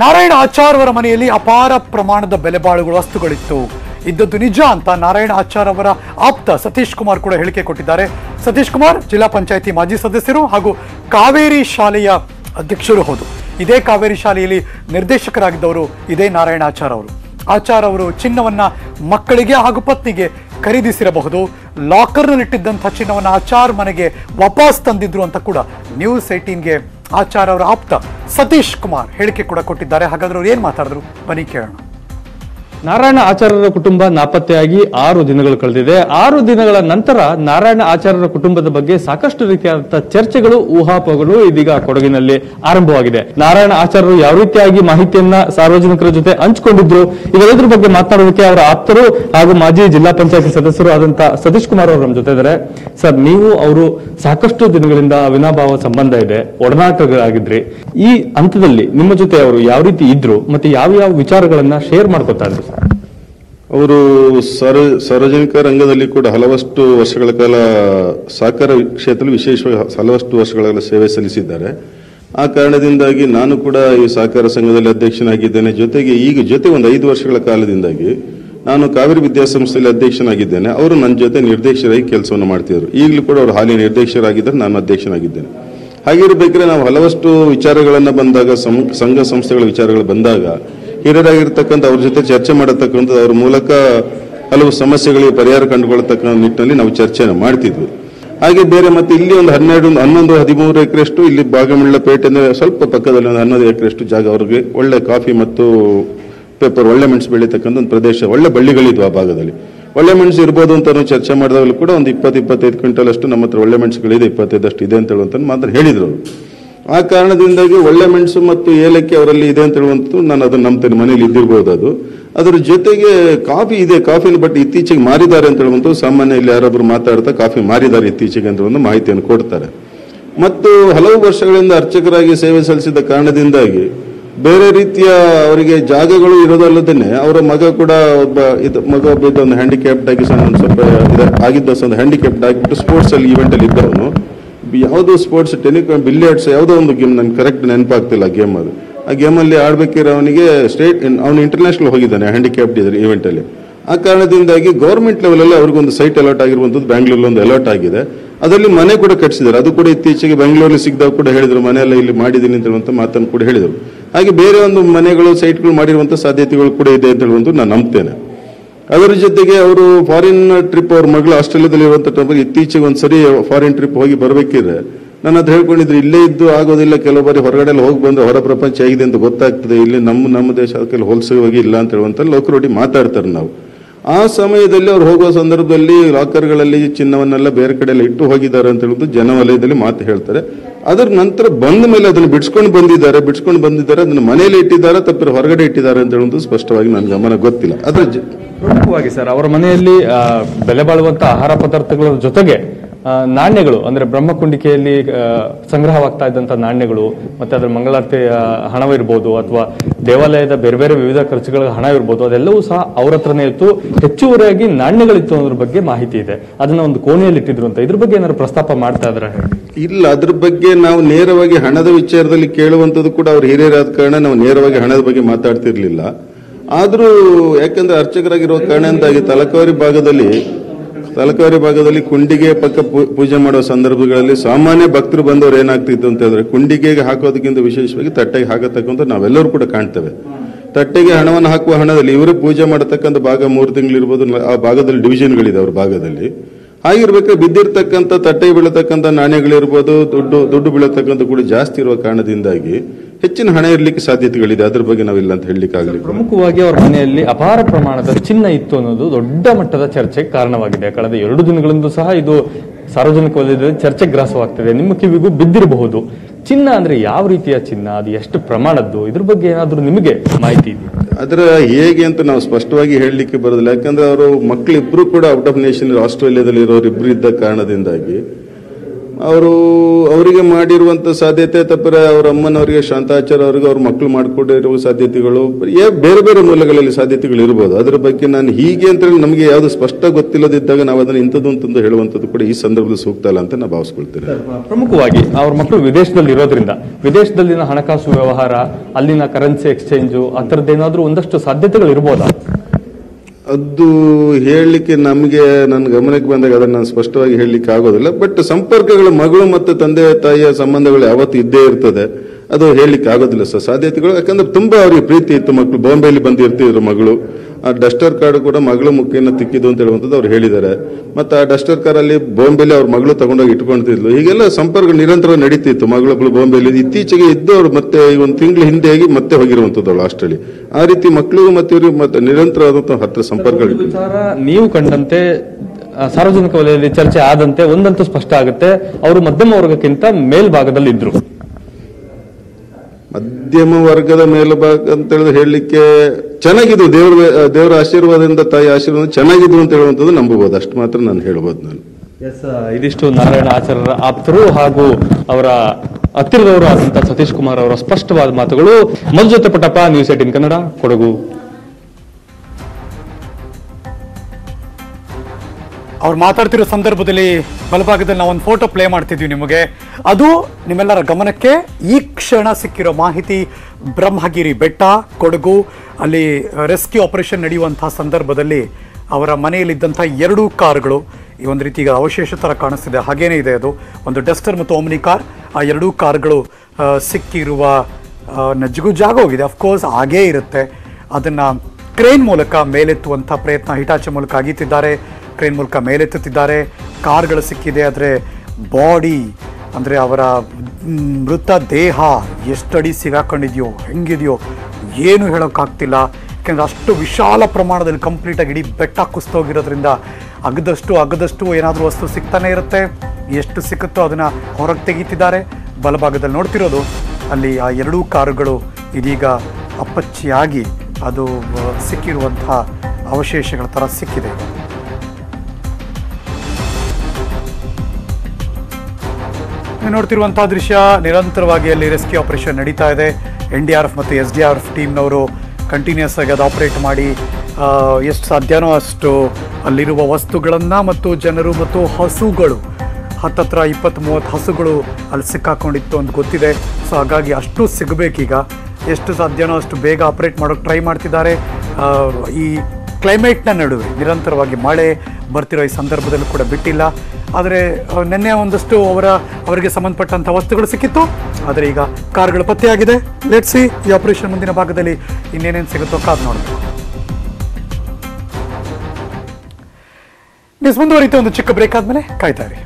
ನಾರಾಯಣ ಆಚಾರ್ ಅವರ ಮನೆಯಲ್ಲಿ ಅಪಾರ ಪ್ರಮಾಣದ ಬೆಲೆಬಾಳುಗಳು ವಸ್ತುಗಳಿತ್ತು ಇದ್ದದ್ದು ನಿಜ ಅಂತ ನಾರಾಯಣ ಆಚಾರ್ ಅವರ ಆಪ್ತ ಸತೀಶ್ ಕುಮಾರ್ ಕೂಡ ಹೇಳಿಕೆ ಕೊಟ್ಟಿದ್ದಾರೆ. ಸತೀಶ್ ಕುಮಾರ್ ಜಿಲ್ಲಾ ಪಂಚಾಯಿತಿ ಮಾಜಿ ಸದಸ್ಯರು ಹಾಗೂ ಕಾವೇರಿ ಶಾಲೆಯ ಅಧ್ಯಕ್ಷರು ಹೌದು. ಇದೇ ಕಾವೇರಿ ಶಾಲೆಯಲ್ಲಿ ನಿರ್ದೇಶಕರಾಗಿದ್ದವರು ಇದೇ ನಾರಾಯಣ ಆಚಾರ್ ಅವರು ಆಚಾರ್ ಅವರು ಚಿನ್ನವನ್ನ ಮಕ್ಕಳಿಗೆ ಹಾಗೂ ಪತ್ನಿಗೆ ಖರೀದಿಸಿರಬಹುದು. ಲಾಕರ್ನಲ್ಲಿಟ್ಟಿದ್ದಂಥ ಚಿನ್ನವನ್ನ ಆಚಾರ್ ಮನೆಗೆ ವಾಪಸ್ ತಂದಿದ್ರು ಅಂತ ಕೂಡ ನ್ಯೂಸ್ ಏಟೀನ್ಗೆ ಆಚಾರ್ ಅವರ ಆಪ್ತ ಸತೀಶ್ ಕುಮಾರ್ ಹೇಳಿಕೆ ಕೂಡ ಕೊಟ್ಟಿದ್ದಾರೆ. ಹಾಗಾದ್ರೆ ಅವ್ರು ಏನ್ ಮಾತಾಡಿದ್ರು? ಬನ್ನಿ ಕೇಳೋಣ. ನಾರಾಯಣ ಆಚಾರ್ಯರ ಕುಟುಂಬ ನಾಪತ್ತೆಯಾಗಿ ಆರು ದಿನಗಳು ಕಳೆದಿದೆ. ಆರು ದಿನಗಳ ನಂತರ ನಾರಾಯಣ ಆಚಾರ್ಯರ ಕುಟುಂಬದ ಬಗ್ಗೆ ಸಾಕಷ್ಟು ರೀತಿಯಾದಂತಹ ಚರ್ಚೆಗಳು, ಊಹಾಪೋಹಗಳು ಇದೀಗ ಕೊಡಗಿನಲ್ಲಿ ಆರಂಭವಾಗಿದೆ. ನಾರಾಯಣ ಆಚಾರ್ಯರು ಯಾವ ರೀತಿಯಾಗಿ ಮಾಹಿತಿಯನ್ನ ಸಾರ್ವಜನಿಕರ ಜೊತೆ ಹಂಚಿಕೊಂಡಿದ್ರು, ಇವೆಲ್ಲದರ ಬಗ್ಗೆ ಮಾತನಾಡೋದಕ್ಕೆ ಅವರ ಆಪ್ತರು ಹಾಗೂ ಮಾಜಿ ಜಿಲ್ಲಾ ಪಂಚಾಯತ್ ಸದಸ್ಯರು ಆದಂತಹ ಸತೀಶ್ ಕುಮಾರ್ ಅವರು ನಮ್ಮ ಜೊತೆ ಇದ್ದಾರೆ. ಸರ್, ನೀವು ಅವರು ಸಾಕಷ್ಟು ದಿನಗಳಿಂದ ಅವಿನಾಭಾವ ಸಂಬಂಧ ಇದೆ ಒಡನಾಟಗಳಾಗಿದ್ರಿ ಈ ಹಂತದಲ್ಲಿ ನಿಮ್ಮ ಜೊತೆ ಅವರು ಯಾವ ರೀತಿ ಇದ್ರು, ಮತ್ತೆ ಯಾವ ಯಾವ ವಿಚಾರಗಳನ್ನ ಶೇರ್ ಮಾಡ್ಕೊತಾ ಇದ್ರು ಅವರು ಸಾರ್ವ ಸಾರ್ವಜನಿಕ ರಂಗದಲ್ಲಿ ಕೂಡ ಹಲವಷ್ಟು ವರ್ಷಗಳ ಕಾಲ ಸಹಕಾರ ಕ್ಷೇತ್ರದಲ್ಲಿ ವಿಶೇಷವಾಗಿ ಹಲವಷ್ಟು ವರ್ಷಗಳ ಕಾಲ ಸೇವೆ ಸಲ್ಲಿಸಿದ್ದಾರೆ. ಆ ಕಾರಣದಿಂದಾಗಿ ನಾನು ಕೂಡ ಈ ಸಹಕಾರ ಸಂಘದಲ್ಲಿ ಅಧ್ಯಕ್ಷನಾಗಿದ್ದೇನೆ. ಜೊತೆಗೆ ಈಗ, ಜೊತೆ ಒಂದು ಐದು ವರ್ಷಗಳ ಕಾಲದಿಂದಾಗಿ ನಾನು ಕಾವೇರಿ ವಿದ್ಯಾಸಂಸ್ಥೆಯಲ್ಲಿ ಅಧ್ಯಕ್ಷನಾಗಿದ್ದೇನೆ. ಅವರು ನನ್ನ ಜೊತೆ ನಿರ್ದೇಶಕರಾಗಿ ಕೆಲಸವನ್ನು ಮಾಡ್ತಿದ್ದರು. ಈಗಲೂ ಕೂಡ ಅವರು ಹಾಲಿ ನಿರ್ದೇಶಕರಾಗಿದ್ದರೆ, ನಾನು ಅಧ್ಯಕ್ಷನಾಗಿದ್ದೇನೆ. ಹಾಗಿರಬೇಕಾದ್ರೆ ನಾವು ಹಲವಷ್ಟು ವಿಚಾರಗಳನ್ನು ಬಂದಾಗ ಸಂಘ ಸಂಸ್ಥೆಗಳ ವಿಚಾರಗಳು ಬಂದಾಗ ಹಿರಿಯರಾಗಿರ್ತಕ್ಕಂಥ ಅವ್ರ ಜೊತೆ ಚರ್ಚೆ ಮಾಡತಕ್ಕಂಥದ್ದು ಅವ್ರ ಮೂಲಕ ಹಲವು ಸಮಸ್ಯೆಗಳಿಗೆ ಪರಿಹಾರ ಕಂಡುಕೊಳ್ತಕ್ಕಂಥ ನಿಟ್ಟಿನಲ್ಲಿ ನಾವು ಚರ್ಚೆಯನ್ನು ಮಾಡ್ತಿದ್ವಿ. ಹಾಗೆ ಬೇರೆ ಮತ್ತೆ ಇಲ್ಲಿ ಒಂದು ಹನ್ನೆರಡು, ಹನ್ನೊಂದು, ಹದಿಮೂರು ಎಕರೆಷ್ಟು ಇಲ್ಲಿ ಭಾಗಮಂಡಲ ಪೇಟೆ ಅಂದ್ರೆ ಸ್ವಲ್ಪ ಪಕ್ಕದಲ್ಲಿ ಒಂದು ಹನ್ನೊಂದು ಎಕರೆಷ್ಟು ಜಾಗ ಅವ್ರಿಗೆ ಒಳ್ಳೆ ಕಾಫಿ ಮತ್ತು ಪೇಪರ್, ಒಳ್ಳೆ ಮೆಣಸು ಬೆಳೀತಕ್ಕಂಥ ಒಂದು ಪ್ರದೇಶ, ಒಳ್ಳೆ ಬಳ್ಳಿಗಳಿದ್ವು ಆ ಭಾಗದಲ್ಲಿ. ಒಳ್ಳೆ ಮೆಣಸು ಇರ್ಬೋದು ಅಂತ ಚರ್ಚೆ ಮಾಡಿದಾಗಲೂ ಕೂಡ ಒಂದು ಇಪ್ಪತ್ತು, ಇಪ್ಪತ್ತೈದು ಕ್ವಿಂಟಲ್ ಅಷ್ಟು ನಮ್ಮ ಹತ್ರ ಒಳ್ಳೆ ಮೆಣಸುಗಳಿದೆ, ಇಪ್ಪತ್ತೈದಷ್ಟು ಇದೆ ಅಂತ ಹೇಳುವಂತ ಮಾತ್ರ ಹೇಳಿದ್ರು ಅವರು. ಆ ಕಾರಣದಿಂದಾಗಿ ಒಳ್ಳೆ ಮೆಣಸು ಮತ್ತು ಏಲಕ್ಕಿ ಅವರಲ್ಲಿ ಇದೆ ಅಂತ ಹೇಳುವಂಥದ್ದು ನಾನು ಅದನ್ನು ನಂಬ್ತೇನೆ. ಮನೇಲಿ ಇದ್ದಿರ್ಬೋದು ಅದು. ಅದರ ಜೊತೆಗೆ ಕಾಫಿ ಇದೆ. ಕಾಫಿನ ಬಟ್ ಇತ್ತೀಚೆಗೆ ಮಾರಿದ್ದಾರೆ ಅಂತ ಹೇಳುವಂಥದ್ದು ಸಾಮಾನ್ಯ ಇಲ್ಲಿ ಯಾರಾದರೂ ಮಾತಾಡ್ತಾ ಕಾಫಿ ಮಾರಿದ್ದಾರೆ ಇತ್ತೀಚೆಗೆ ಅಂತ ಒಂದು ಮಾಹಿತಿಯನ್ನು ಕೊಡ್ತಾರೆ. ಮತ್ತು ಹಲವು ವರ್ಷಗಳಿಂದ ಅರ್ಚಕರಾಗಿ ಸೇವೆ ಸಲ್ಲಿಸಿದ ಕಾರಣದಿಂದಾಗಿ ಬೇರೆ ರೀತಿಯ ಅವರಿಗೆ ಜಾಗಗಳು ಇರೋದಲ್ಲದೇ ಅವರ ಮಗ ಕೂಡ ಒಬ್ಬ ಇದು ಮಗ ಒಬ್ಬ ಒಂದು ಹ್ಯಾಂಡಿಕ್ಯಾಪ್ಡ್ ಆಗಿ ಸಣ್ಣ ಸ್ವಲ್ಪ ಆಗಿದ್ದ ಒಂದು ಹ್ಯಾಂಡಿಕ್ಯಾಪ್ಡ್ ಆಗಿಬಿಟ್ಟು ಸ್ಪೋರ್ಟ್ಸಲ್ಲಿ ಈವೆಂಟಲ್ಲಿ ಇದ್ದವನು. ಯಾವುದೋ ಸ್ಪೋರ್ಟ್ಸ್ ಟೆನಿಕ್ ಬಿಲಿಯರ್ಡ್ಸ್ ಯಾವುದೋ ಒಂದು ಗೇಮ್ ನನ್ಗೆ ಕರೆಕ್ಟ್ ನೆನಪಾಗ್ತಿಲ್ಲ ಗೇಮ್ ಅದು. ಆ ಗೇಮಲ್ಲಿ ಆಡಬೇಕಿರೋ ಅವನಿಗೆ ಸ್ಟೇಟ್ ಅವನು ಇಂಟರ್ನ್ಯಾಷನಲ್ ಹೋಗಿದ್ದಾನೆ ಹ್ಯಾಂಡಿಕ್ಯಾಪ್ಡ್ ಇದ್ರೆ ಈವೆಂಟಲ್ಲಿ ಆ ಕಾರಣದಿಂದಾಗಿ ಗೌರ್ಮೆಂಟ್ ಲೆವೆಲಲ್ಲಿ ಅವ್ರಿಗೊಂದು ಸೈಟ್ ಅಲರ್ಟ್ ಆಗಿರುವಂಥದ್ದು ಬ್ಯಾಂಗ್ಳೂರಲ್ಲಿ ಒಂದು ಅಲರ್ಟ್ ಆಗಿದೆ. ಅದರಲ್ಲಿ ಮನೆ ಕೂಡ ಕಟ್ಟಿಸಿದ್ದಾರೆ ಅದು ಕೂಡ ಇತ್ತೀಚೆಗೆ ಬೆಂಗಳೂರಲ್ಲಿ ಸಿಗ್ದಾಗ ಕೂಡ ಹೇಳಿದರು, ಮನೆಯೆಲ್ಲ ಇಲ್ಲಿ ಮಾಡಿದ್ದೀನಿ ಅಂತ ಮಾತನ್ನು ಕೂಡ ಹೇಳಿದರು. ಹಾಗೆ ಬೇರೆ ಒಂದು ಮನೆಗಳು ಸೈಟ್ಗಳು ಮಾಡಿರುವಂಥ ಸಾಧ್ಯತೆಗಳು ಕೂಡ ಇದೆ ಅಂತ ಹೇಳುವಂಥದ್ದು ನಾನು ನಂಬ್ತೇನೆ. ಅದರ ಜೊತೆಗೆ ಅವರು ಫಾರಿನ್ ಟ್ರಿಪ್ ಅವ್ರ ಮಗಳು ಆಸ್ಟ್ರೇಲಿಯಾದಲ್ಲಿ ಇರುವಂತ ಟೈಮ್ ಇತ್ತೀಚೆಗೆ ಒಂದು ಸರಿ ಫಾರಿನ್ ಟ್ರಿಪ್ ಹೋಗಿ ಬರಬೇಕಿದ್ರೆ ನಾನು ಅದು ಹೇಳ್ಕೊಂಡಿದ್ರು, ಇಲ್ಲೇ ಇದ್ದು ಆಗೋದಿಲ್ಲ, ಕೆಲವು ಬಾರಿ ಹೊರಗಡೆ ಹೋಗಿ ಬಂದ್ರೆ ಹೊರ ಪ್ರಪಂಚ ಹೇಗಿದೆ ಅಂತ ಗೊತ್ತಾಗ್ತದೆ. ಇಲ್ಲಿ ನಮ್ಮ ನಮ್ಮ ದೇಶ ಅದಕ್ಕೆ ಹೋಲಿಸುವಾಗಿ ಇಲ್ಲ ಅಂತ ಹೇಳುವಂತ ಲೋಕರೊಟ್ಟಿ ಮಾತಾಡ್ತಾರೆ ನಾವು. ಆ ಸಮಯದಲ್ಲಿ ಅವ್ರು ಹೋಗುವ ಸಂದರ್ಭದಲ್ಲಿ ಲಾಕರ್ಗಳಲ್ಲಿ ಚಿನ್ನವನ್ನೆಲ್ಲ ಬೇರೆ ಕಡೆ ಎಲ್ಲ ಇಟ್ಟು ಹೋಗಿದ್ದಾರೆ ಅಂತ ಹೇಳಿದ್ರು ಜನವಲಯದಲ್ಲಿ ಮಾತು ಹೇಳ್ತಾರೆ. ಅದರ ನಂತರ ಬಂದ ಮೇಲೆ ಅದನ್ನು ಬಿಡ್ಸ್ಕೊಂಡು ಬಂದಿದ್ದಾರೆ ಬಿಡ್ಸ್ಕೊಂಡು ಬಂದಿದ್ದಾರೆ, ಅದನ್ನು ಮನೆಯಲ್ಲಿ ಇಟ್ಟಿದ್ದಾರೆ ತಪ್ಪಿರ ಹೊರಗಡೆ ಇಟ್ಟಿದ್ದಾರೆ ಅಂತ ಹೇಳುವುದು ಸ್ಪಷ್ಟವಾಗಿ ನನ್ನ ಗಮನ ಗೊತ್ತಿಲ್ಲ. ಅದ್ರ ಪ್ರಮುಖವಾಗಿ ಸರ್, ಅವರ ಮನೆಯಲ್ಲಿ ಬೆಲೆ ಬಾಳುವಂತ ಆಹಾರ ಪದಾರ್ಥಗಳ ಜೊತೆಗೆ ನಾಣ್ಯಗಳು, ಅಂದ್ರೆ ಬ್ರಹ್ಮಕುಂಡಿಕೆಯಲ್ಲಿ ಸಂಗ್ರಹವಾಗ್ತಾ ಇದ್ದಂತ ನಾಣ್ಯಗಳು, ಮತ್ತೆ ಅದರ ಮಂಗಳಾರತಿ ಹಣವಿರ್ಬೋದು ಅಥವಾ ದೇವಾಲಯದ ಬೇರೆ ಬೇರೆ ವಿವಿಧ ಖರ್ಚುಗಳ ಹಣ ಇರ್ಬೋದು, ಅದೆಲ್ಲವೂ ಸಹ ಅವ್ರ ಹತ್ರನೇ ಇತ್ತು. ಹೆಚ್ಚುವರಿಯಾಗಿ ನಾಣ್ಯಗಳಿತ್ತು ಅನ್ನೋದ್ರ ಬಗ್ಗೆ ಮಾಹಿತಿ ಇದೆ. ಅದನ್ನ ಒಂದು ಕೋಣೆಯಲ್ಲಿ ಇಟ್ಟಿದ್ರು ಅಂತ. ಇದ್ರ ಬಗ್ಗೆ ಏನಾದ್ರು ಪ್ರಸ್ತಾಪ ಮಾಡ್ತಾ ಇದ್ರ? ಇಲ್ಲ, ಅದ್ರ ಬಗ್ಗೆ ನಾವು ನೇರವಾಗಿ ಹಣದ ವಿಚಾರದಲ್ಲಿ ಕೇಳುವಂಥದ್ದು ಕೂಡ ಅವ್ರು ಹಿರಿಯರಾದ ಕಾರಣ ನಾವು ನೇರವಾಗಿ ಹಣದ ಬಗ್ಗೆ ಮಾತಾಡ್ತಿರ್ಲಿಲ್ಲ. ಆದ್ರೂ ಯಾಕಂದ್ರೆ ಅರ್ಚಕರಾಗಿರೋ ಕಾರಣದಿಂದಾಗಿ ತಲಕಾವರಿ ಭಾಗದಲ್ಲಿ ತಲಕಾವರಿ ಭಾಗದಲ್ಲಿ ಕುಂಡಿಗೆ ಪಕ್ಕ ಪೂಜೆ ಮಾಡುವ ಸಂದರ್ಭಗಳಲ್ಲಿ ಸಾಮಾನ್ಯ ಭಕ್ತರು ಬಂದವರು ಏನಾಗ್ತಿತ್ತು ಅಂತ ಹೇಳಿದ್ರೆ ಕುಂಡಿಗೆಗೆ ಹಾಕೋದಕ್ಕಿಂತ ವಿಶೇಷವಾಗಿ ತಟ್ಟೆಗೆ ಹಾಕತಕ್ಕಂಥ ನಾವೆಲ್ಲರೂ ಕೂಡ ಕಾಣ್ತೇವೆ. ತಟ್ಟೆಗೆ ಹಣವನ್ನು ಹಾಕುವ ಹಣದಲ್ಲಿ ಇವರು ಪೂಜೆ ಮಾಡತಕ್ಕಂಥ ಭಾಗ ಮೂರು ತಿಂಗಳಿರ್ಬೋದು ಆ ಭಾಗದಲ್ಲಿ ಡಿವಿಷನ್ಗಳಿದೆ ಅವ್ರ ಭಾಗದಲ್ಲಿ. ಹಾಗಿರ್ಬೇಕಾದ್ರೆ ಬಿದ್ದಿರ್ತಕ್ಕಂಥ ತಟ್ಟೆ ಬೀಳತಕ್ಕಂಥ ನಾಣ್ಯಗಳಿರ್ಬೋದು, ದುಡ್ಡು ದುಡ್ಡು ಬೀಳತಕ್ಕಂಥ ಕೂಡ ಜಾಸ್ತಿ ಇರುವ ಕಾರಣದಿಂದಾಗಿ ಹೆಚ್ಚಿನ ಹಣ ಇರಲಿಕ್ಕೆ ಸಾಧ್ಯತೆಗಳಿದೆ. ಅದ್ರ ಬಗ್ಗೆ ನಾವಿಲ್ಲ ಅಂತ ಹೇಳಲಿಕ್ಕೆ ಆಗಲಿ ಪ್ರಮುಖವಾಗಿ ಅವರ ಮನೆಯಲ್ಲಿ ಅಪಾರ ಪ್ರಮಾಣದ ಚಿನ್ನ ಇತ್ತು ಅನ್ನೋದು ದೊಡ್ಡ ಮಟ್ಟದ ಚರ್ಚೆಗೆ ಕಾರಣವಾಗಿದೆ. ಕಳೆದ ಎರಡು ದಿನಗಳಿಂದ ಸಹ ಇದು ಸಾರ್ವಜನಿಕ ವಲಯದಲ್ಲಿ ಚರ್ಚೆ ಗ್ರಾಸವಾಗ್ತದೆ. ನಿಮ್ಮ ಕಿವಿಗೂ ಬಿದ್ದಿರಬಹುದು. ಚಿನ್ನ ಅಂದ್ರೆ ಯಾವ ರೀತಿಯ ಚಿನ್ನ? ಅದು ಎಷ್ಟು ಪ್ರಮಾಣದ್ದು? ಇದ್ರ ಬಗ್ಗೆ ಏನಾದರೂ ನಿಮಗೆ ಮಾಹಿತಿ ಇದೆ ಅದರ ಹೇಗೆ ಅಂತ ನಾವು ಸ್ಪಷ್ಟವಾಗಿ ಹೇಳಲಿಕ್ಕೆ ಬರೋದಿಲ್ಲ. ಯಾಕಂದ್ರೆ ಅವರು ಮಕ್ಕಳಿಬ್ರು ಕೂಡ ಔಟ್ ಆಫ್ ನೇಷನ್ ಆಸ್ಟ್ರೇಲಿಯಾದಲ್ಲಿ ಇರೋರು ಇಬ್ರು ಇದ್ದ ಕಾರಣದಿಂದಾಗಿ ಅವರು ಅವರಿಗೆ ಮಾಡಿರುವಂತ ಸಾಧ್ಯತೆ ತಪ್ಪರೆ ಅವ್ರ ಅಮ್ಮನವರಿಗೆ ಶಾಂತಾಚಾರ ಅವ್ರಿಗೆ ಅವ್ರ ಮಕ್ಕಳು ಮಾಡಿಕೊಂಡಿರುವ ಸಾಧ್ಯತೆಗಳು ಬೇರೆ ಬೇರೆ ಮೂಲಗಳಲ್ಲಿ ಸಾಧ್ಯತೆಗಳು ಇರಬಹುದು ಅದ್ರ ಬಗ್ಗೆ ನಾನು ಹೀಗೆ ಅಂತ ಹೇಳಿ ನಮಗೆ ಯಾವುದು ಸ್ಪಷ್ಟ ಗೊತ್ತಿಲ್ಲದಿದ್ದಾಗ ನಾವು ಅದನ್ನ ಇಂಥದ್ದು ಅಂತಂದು ಹೇಳುವಂಥದ್ದು ಕೂಡ ಈ ಸಂದರ್ಭದಲ್ಲಿ ಸೂಕ್ತ ಅಲ್ಲ ಅಂತ ನಾನು ಭಾವಿಸ್ಕೊಳ್ತೇನೆ. ಪ್ರಮುಖವಾಗಿ ಅವ್ರ ಮಕ್ಕಳು ವಿದೇಶದಲ್ಲಿ ಇರೋದ್ರಿಂದ, ವಿದೇಶದಲ್ಲಿನ ಹಣಕಾಸು ವ್ಯವಹಾರ, ಅಲ್ಲಿನ ಕರೆನ್ಸಿ ಎಕ್ಸ್ಚೇಂಜು ಆ ಥರದ್ದೇನಾದ್ರೂ ಒಂದಷ್ಟು ಸಾಧ್ಯತೆಗಳು ಇರ್ಬೋದಾ? ಅದು ಹೇಳಲಿಕ್ಕೆ ನಮಗೆ ನನ್ನ ಗಮನಕ್ಕೆ ಬಂದಾಗ ಅದನ್ನು ನಾನು ಸ್ಪಷ್ಟವಾಗಿ ಹೇಳಲಿಕ್ಕೆ ಆಗೋದಿಲ್ಲ. ಬಟ್ ಸಂಪರ್ಕಗಳು ಮಗಳು ಮತ್ತು ತಂದೆ, ತಾಯಿಯ ಸಂಬಂಧಗಳು ಯಾವತ್ತು ಇದ್ದೇ ಇರ್ತದೆ. ಅದು ಹೇಳಲಿಕ್ಕೆ ಆಗೋದಿಲ್ಲ ಸರ್. ಸಾಧ್ಯತೆಗಳು, ಯಾಕಂದ್ರೆ ತುಂಬಾ ಅವರಿಗೆ ಪ್ರೀತಿ ಇತ್ತು ಮಕ್ಕಳು ಬಾಂಬೆಯಲ್ಲಿ ಬಂದಿರ್ತಿದ್ರು ಮಗಳು. ಆ ಡಸ್ಟರ್ ಕಾರ್ಡ್ ಕೂಡ ಮಗಳು ಮುಖೇನ ತಿಕ್ಕಿದ್ದು ಅಂತ ಹೇಳುವಂಥದ್ದು ಅವ್ರು ಹೇಳಿದ್ದಾರೆ. ಮತ್ತೆ ಆ ಡಸ್ಟರ್ ಕಾರ್ ಅಲ್ಲಿ ಬಾಂಬೆಲಿ ಅವ್ರ ಮಗಳು ತಗೊಂಡೋಗಿ ಇಟ್ಕೊಳ್ತಿದ್ಲು ಹೀಗೆಲ್ಲ ಸಂಪರ್ಕ ನಿರಂತರ ನಡೀತಿತ್ತು. ಮಗಳೊಬ್ಳು ಬಾಂಬೆಲಿ ಇತ್ತೀಚೆಗೆ ಇದ್ದವರು ಮತ್ತೆ ಈ ಒಂದು ತಿಂಗಳ ಹಿಂದೆ ಆಗಿ ಮತ್ತೆ ಹೋಗಿರುವಂಥದ್ದು ಅವಳು ಅಷ್ಟರಲ್ಲಿ ಆ ರೀತಿ ಮಕ್ಕಳು ಮತ್ತೆ ಇವ್ರಿಗೆ ಮತ್ತೆ ನಿರಂತರವಾದಂತಹ ಹತ್ತಿರ ಸಂಪರ್ಕಗಳು ವಿಚಾರ ನೀವು ಕಂಡಂತೆ ಸಾರ್ವಜನಿಕ ವಲಯದಲ್ಲಿ ಚರ್ಚೆ ಆದಂತೆ ಒಂದಂತೂ ಸ್ಪಷ್ಟ ಆಗುತ್ತೆ. ಅವರು ಮಧ್ಯಮ ವರ್ಗಕ್ಕಿಂತ ಮೇಲ್ಭಾಗದಲ್ಲಿ ಇದ್ರು. ಮಧ್ಯಮ ವರ್ಗದ ಮೇಲ್ಭಾಗ ಅಂತ ಹೇಳಿದ್ರೆ ಹೇಳಲಿಕ್ಕೆ ಚೆನ್ನಾಗಿದ್ದು. ದೇವರ ದೇವರ ಆಶೀರ್ವಾದದಿಂದ ತಾಯಿ ಆಶೀರ್ವಾದ ಚೆನ್ನಾಗಿದ್ದು ಅಂತ ಹೇಳುವಂಥದ್ದು ನಂಬಬಹುದು ಅಷ್ಟು ಮಾತ್ರ ನಾನು ಹೇಳ್ಬೋದು ನಾನು. ಎಸ್ ಇದಿಷ್ಟು ನಾರಾಯಣ ಆಚಾರ್ಯರ ಆಪ್ತರು ಹಾಗೂ ಅವರ ಹತ್ತಿರದವರು ಆದಂತಹ ಸತೀಶ್ ಕುಮಾರ್ ಅವರ ಸ್ಪಷ್ಟವಾದ ಮಾತುಗಳು. ಮಂಜು ಜೊತೆ ಪಟ್ಟಪ್ಪ ನ್ಯೂಸ್ ಏಟಿನ್ ಕನ್ನಡ, ಕೊಡಗು. ಅವ್ರು ಮಾತಾಡ್ತಿರೋ ಸಂದರ್ಭದಲ್ಲಿ ಬಲಭಾಗದಲ್ಲಿ ನಾವು ಒಂದು ಫೋಟೋ ಪ್ಲೇ ಮಾಡ್ತಿದ್ವಿ ನಿಮಗೆ. ಅದು ನಿಮ್ಮೆಲ್ಲರ ಗಮನಕ್ಕೆ ಈ ಕ್ಷಣ ಸಿಕ್ಕಿರೋ ಮಾಹಿತಿ. ಬ್ರಹ್ಮಗಿರಿ ಬೆಟ್ಟ, ಕೊಡಗು, ಅಲ್ಲಿ ರೆಸ್ಕ್ಯೂ ಆಪರೇಷನ್ ನಡೆಯುವಂತಹ ಸಂದರ್ಭದಲ್ಲಿ ಅವರ ಮನೆಯಲ್ಲಿದ್ದಂಥ ಎರಡೂ ಕಾರುಗಳು ಈ ಒಂದು ರೀತಿ ಈಗ ಅವಶೇಷ ಥರ ಕಾಣಿಸ್ತಿದೆ. ಹಾಗೇನೇ ಇದೆ ಅದು. ಒಂದು ಡಸ್ಟರ್ ಮತ್ತು ಓಮ್ನಿ ಕಾರ್ ಆ ಎರಡೂ ಕಾರ್ಗಳು ಸಿಕ್ಕಿರುವ ನಜ್ಜಿಗೂ ಜಾಗ ಹೋಗಿದೆ. ಅಫ್ಕೋರ್ಸ್ ಹಾಗೇ ಇರುತ್ತೆ. ಅದನ್ನು ಕ್ರೇನ್ ಮೂಲಕ ಮೇಲೆತ್ತುವಂಥ ಪ್ರಯತ್ನ ಹಿಟಾಚೆ ಮೂಲಕ ಅಗೀತಿದ್ದಾರೆ ಕ್ರೇನ್ ಮೂಲಕ ಮೇಲೆತ್ತುತ್ತಿದ್ದಾರೆ. ಕಾರ್ಗಳು ಸಿಕ್ಕಿದೆ, ಆದರೆ ಬಾಡಿ, ಅಂದರೆ ಅವರ ಮೃತ ದೇಹ ಎಷ್ಟಡಿ ಸಿಗಾಕೊಂಡಿದೆಯೋ, ಹೆಂಗಿದೆಯೋ, ಏನು ಹೇಳೋಕ್ಕಾಗ್ತಿಲ್ಲ. ಯಾಕೆಂದರೆ ಅಷ್ಟು ವಿಶಾಲ ಪ್ರಮಾಣದಲ್ಲಿ ಕಂಪ್ಲೀಟಾಗಿ ಇಡೀ ಬೆಟ್ಟ ಕುಸ್ತೋಗಿರೋದ್ರಿಂದ ಅಗದಷ್ಟು ಅಗದಷ್ಟು ಏನಾದರೂ ವಸ್ತು ಸಿಗ್ತಾನೆ ಇರುತ್ತೆ. ಎಷ್ಟು ಸಿಕ್ಕುತ್ತೋ ಅದನ್ನು ಹೊರಗೆ ತೆಗೀತಿದ್ದಾರೆ. ಬಲಭಾಗದಲ್ಲಿ ನೋಡ್ತಿರೋದು, ಅಲ್ಲಿ ಆ ಎರಡೂ ಕಾರುಗಳು ಇದೀಗ ಅಪ್ಪಚ್ಚಿಯಾಗಿ ಅದು ಸಿಕ್ಕಿರುವಂಥ ಅವಶೇಷಗಳ ಥರ ಸಿಕ್ಕಿದೆ. ನೋಡ್ತಿರುವಂತಹ ದೃಶ್ಯ, ನಿರಂತರವಾಗಿ ಅಲ್ಲಿ ರೆಸ್ಕ್ಯೂ ಆಪರೇಷನ್ ನಡೀತಾ ಇದೆ. ಎನ್ ಡಿ ಆರ್ ಎಫ್ ಮತ್ತು ಎಸ್ ಡಿ ಆರ್ ಎಫ್ ಟೀಮ್ನವರು ಕಂಟಿನ್ಯೂಸ್ ಆಗಿ ಅದು ಆಪರೇಟ್ ಮಾಡಿ ಎಷ್ಟು ಸಾಧ್ಯನೋ ಅಷ್ಟು ಅಲ್ಲಿರುವ ವಸ್ತುಗಳನ್ನು ಮತ್ತು ಜನರು ಮತ್ತು ಹಸುಗಳು, ಹತ್ತತ್ರ ಇಪ್ಪತ್ತು ಮೂವತ್ತು ಹಸುಗಳು ಅಲ್ಲಿ ಸಿಕ್ಕಾಕೊಂಡಿತ್ತು ಅಂತ ಗೊತ್ತಿದೆ. ಸೊ ಹಾಗಾಗಿ ಅಷ್ಟು ಸಿಗಬೇಕೀಗ. ಎಷ್ಟು ಸಾಧ್ಯನೋ ಅಷ್ಟು ಬೇಗ ಆಪರೇಟ್ ಮಾಡೋಕ್ಕೆ ಟ್ರೈ ಮಾಡ್ತಿದ್ದಾರೆ. ಈ ಕ್ಲೈಮೇಟ್ನ ನಡುವೆ ನಿರಂತರವಾಗಿ ಮಳೆ ಬರ್ತಿರೋ ಈ ಸಂದರ್ಭದಲ್ಲೂ ಕೂಡ ಬಿಟ್ಟಿಲ್ಲ. ಆದರೆ ನಿನ್ನೆ ಒಂದಷ್ಟು ಅವರ, ಅವರಿಗೆ ಸಂಬಂಧಪಟ್ಟಂಥ ವಸ್ತುಗಳು ಸಿಕ್ಕಿತ್ತು. ಆದರೆ ಈಗ ಕಾರ್ಗಳು ಪತ್ತೆಯಾಗಿದೆ. ಲೆಟ್ಸಿ ಈ ಆಪರೇಷನ್ ಮುಂದಿನ ಭಾಗದಲ್ಲಿ ಇನ್ನೇನೇನು ಸಿಗುತ್ತೋ ಕಾದು ನೋಡಬೇಕು ನ್ಯೂಸ್ ಮುಂದುವರಿತು ಒಂದು ಚಿಕ್ಕ ಬ್ರೇಕ್ ಆದಮೇಲೆ ಕಾಯ್ತಾ ಇರಿ.